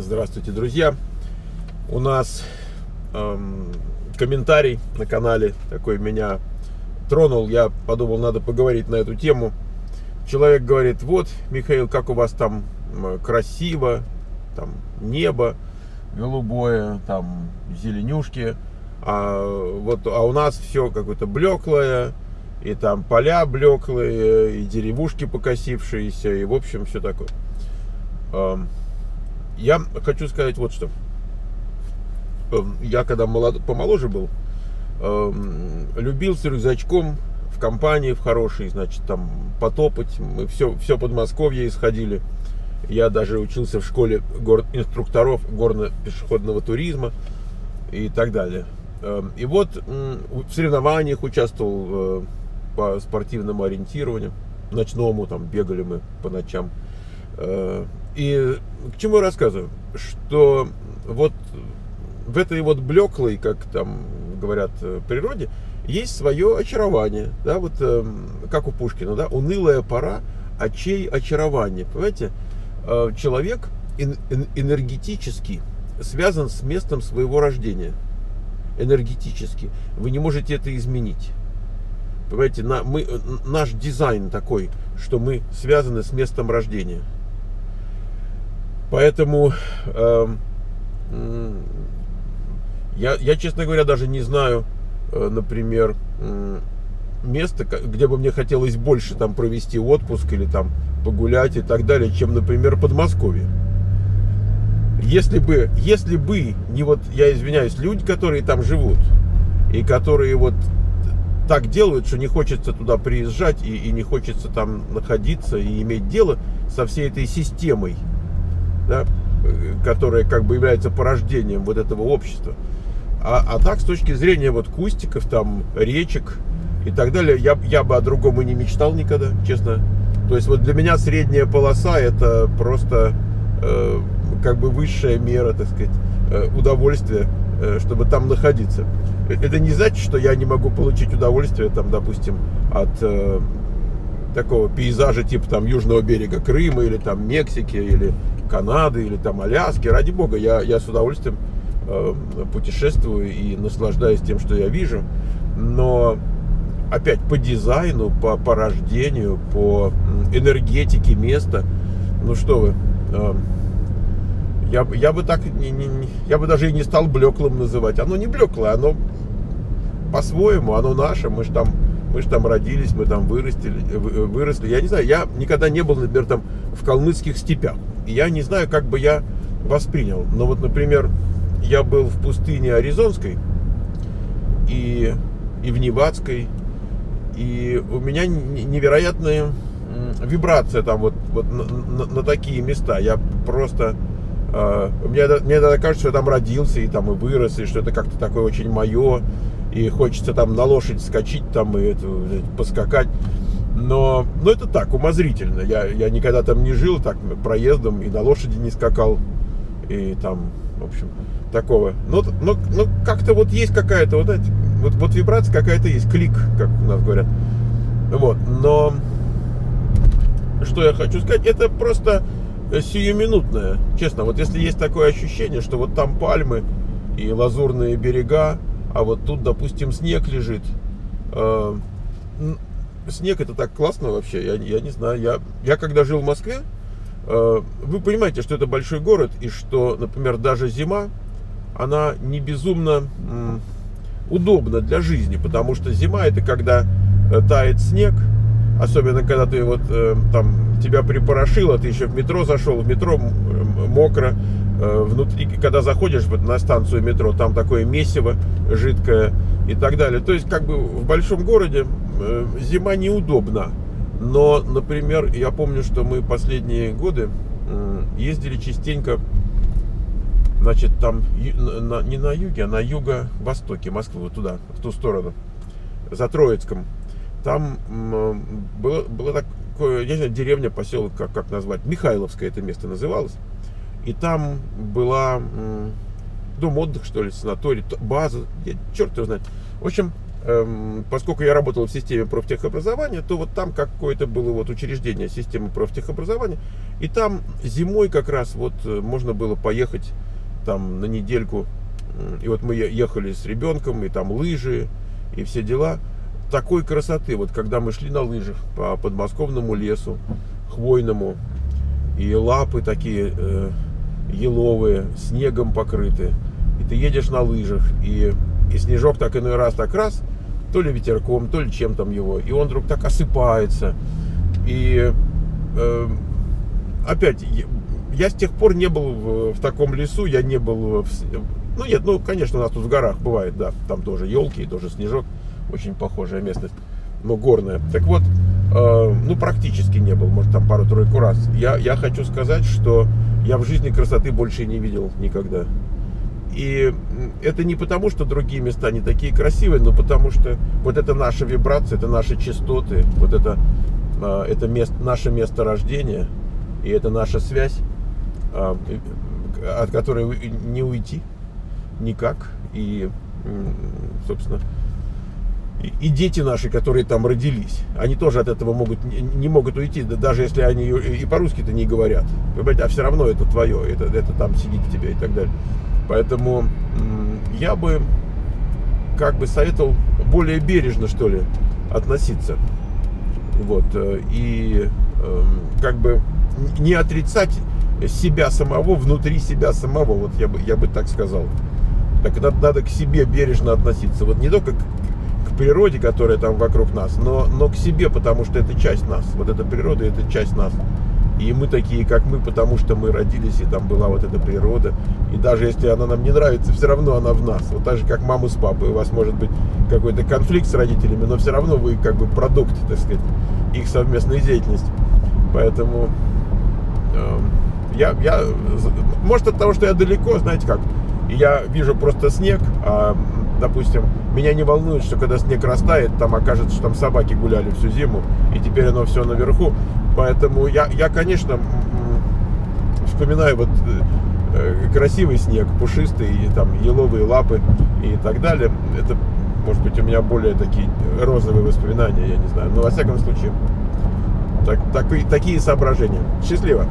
Здравствуйте, друзья. У нас эм, комментарий на канале такой меня тронул. Я подумал, надо поговорить на эту тему. Человек говорит, вот, Михаил, как у вас там красиво, там небо голубое, там зеленюшки, а, вот, а у нас все какое-то блеклое, и там поля блеклые, и деревушки покосившиеся, и в общем все такое. Эм, я хочу сказать вот что. Эм, я когда молод, помоложе был, эм, любил с рюкзачком в компании, в хорошей, значит, там потопать. Мы все, все Подмосковье исходили. Я даже учился в школе гор, инструкторов горно-пешеходного туризма и так далее. И вот в соревнованиях участвовал э, по спортивному ориентированию, ночному, там бегали мы по ночам. Э, и к чему я рассказываю? Что вот в этой вот блеклой, как там говорят, э, природе, есть свое очарование, да, вот э, как у Пушкина, да, унылая пора, очей очарование, понимаете? Человек энергетически связан с местом своего рождения, энергетически. Вы не можете это изменить. Понимаете, на, мы, наш дизайн такой, что мы связаны с местом рождения. Поэтому э, я, я, честно говоря, даже не знаю, э, например, место, где бы мне хотелось больше там провести отпуск или там погулять и так далее, чем, например, Подмосковье. Если бы, если бы не вот, я извиняюсь, люди, которые там живут, и которые вот так делают, что не хочется туда приезжать и, и не хочется там находиться и иметь дело со всей этой системой, да, э, которая как бы является порождением вот этого общества. А, а так, с точки зрения вот кустиков, там, речек и так далее, я, я бы о другом и не мечтал никогда, честно. То есть вот для меня средняя полоса это просто э, как бы высшая мера, так сказать, э, удовольствия Э, чтобы там находиться. Это не значит, что я не могу получить удовольствие, там, допустим, от э, такого пейзажа типа там южного берега Крыма или там Мексики или Канады или там Аляски. Ради бога, я, я с удовольствием э, путешествую и наслаждаюсь тем, что я вижу. Но опять по дизайну, по, по рождению, по энергетике места, ну что вы, э, я, я бы так не, не, я бы даже и не стал блеклым называть. Оно не блеклое, оно по-своему, оно наше. Мы же там, мы же там родились, мы там вырастили, выросли. Я не знаю, я никогда не был, например, там в калмыцких степях. Я не знаю, как бы я воспринял. Но вот, например, я был в пустыне Аризонской и, и в Невадской. И у меня невероятная вибрация там вот, вот на, на, на такие места. Я просто а, мне, мне тогда кажется, что я там родился и там и вырос, и что это как-то такое очень мое, и хочется там на лошадь скачить там и это, поскакать. Но, но это так, умозрительно. Я, я никогда там не жил так проездом и на лошади не скакал. И там, в общем, такого. Но, но, но как-то вот есть какая-то вот, эти, вот, вот вибрация какая-то есть, клик, как у нас говорят. Вот, но что я хочу сказать, это просто сиюминутное. Честно, вот если есть такое ощущение, что вот там пальмы и лазурные берега, а вот тут, допустим, снег лежит. Э, снег это так классно вообще, я, я не знаю. Я, я когда жил в Москве, э, вы понимаете, что это большой город, и что, например, даже зима, она не безумно удобна для жизни, потому что зима это когда э, тает снег, Особенно, когда ты вот там тебя припорошило, ты еще в метро зашел, в метро мокро, внутри, когда заходишь на станцию метро, там такое месиво жидкое и так далее. То есть, как бы в большом городе э, зима неудобна. Но, например, я помню, что мы последние годы э, ездили частенько, значит, там не на юге, а на юго-востоке Москвы, вот туда, в ту сторону, за Троицком там было, было такое, я не знаю, деревня, поселок, как, как назвать, Михайловское это место называлось. И там была дом отдыха, что ли, санаторий, база, я, черт его знает. В общем, эм, поскольку я работал в системе профтехобразования, то вот там какое-то было вот учреждение системы профтехобразования, и там зимой как раз вот э, можно было поехать там на недельку, и вот мы ехали с ребенком, и там лыжи, и все дела. Такой красоты, вот когда мы шли на лыжах по подмосковному лесу, хвойному, и лапы такие э, еловые, снегом покрыты, и ты едешь на лыжах, и, и снежок так иной раз так раз, то ли ветерком, то ли чем там его, и он вдруг так осыпается. И э, опять, я с тех пор не был в, в таком лесу, я не был в, ну нет, ну конечно у нас тут в горах бывает, да, там тоже елки, тоже снежок, очень похожая местность, но горная. Так вот, э, ну практически не был, может там пару-тройку раз. Я, я хочу сказать, что я в жизни красоты больше не видел никогда. И это не потому, что другие места не такие красивые, но потому что вот это наша вибрация, это наши частоты, вот это, э, это место, наше место рождения, и это наша связь, э, от которой не уйти никак. И, собственно, и дети наши, которые там родились, они тоже от этого могут, не могут уйти, даже если они и по-русски-то не говорят. Понимаете, а все равно это твое, это, это там сидит в тебе и так далее. Поэтому я бы как бы советовал более бережно, что ли, относиться. Вот. Э, и эм, как бы не отрицать себя самого внутри себя самого. Вот я бы, я бы так сказал. Так надо, надо к себе бережно относиться. Вот не только к, к природе, которая там вокруг нас, но, но к себе, потому что это часть нас. Вот эта природа, это часть нас. И мы такие, как мы, потому что мы родились, и там была вот эта природа. И даже если она нам не нравится, все равно она в нас. Вот так же, как мама с папой. У вас может быть какой-то конфликт с родителями, но все равно вы как бы продукт, так сказать, их совместной деятельности. Поэтому э, я, я, может от того, что я далеко, знаете как, я вижу просто снег, а, допустим, меня не волнует, что когда снег растает, там окажется, что там собаки гуляли всю зиму, и теперь оно все наверху. Поэтому я, я конечно, вспоминаю вот э, красивый снег, пушистый, и там еловые лапы и так далее. Это, может быть, у меня более такие розовые воспоминания, я не знаю. Но, во всяком случае, так, так, такие соображения. Счастливо!